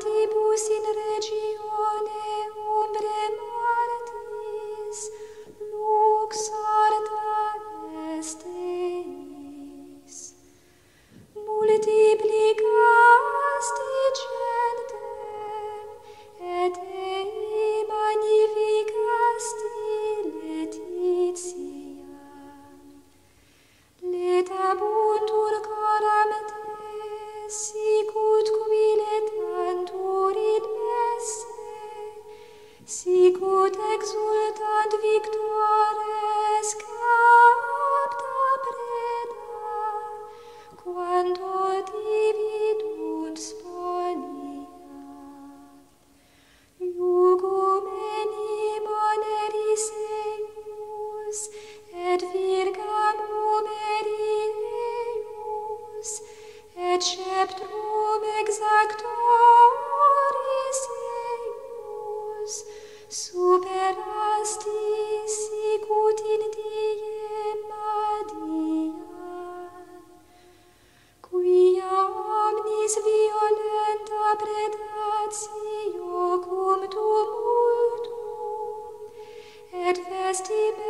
multibus in regione umbre martis luxarda estis multipli sceptrum exactoris eius, super astis sicut in diem adian, quia omnis violenta predatio cum tumultum, et vestibus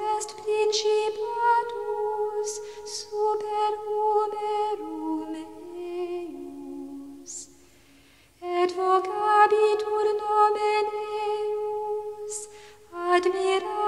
admirar.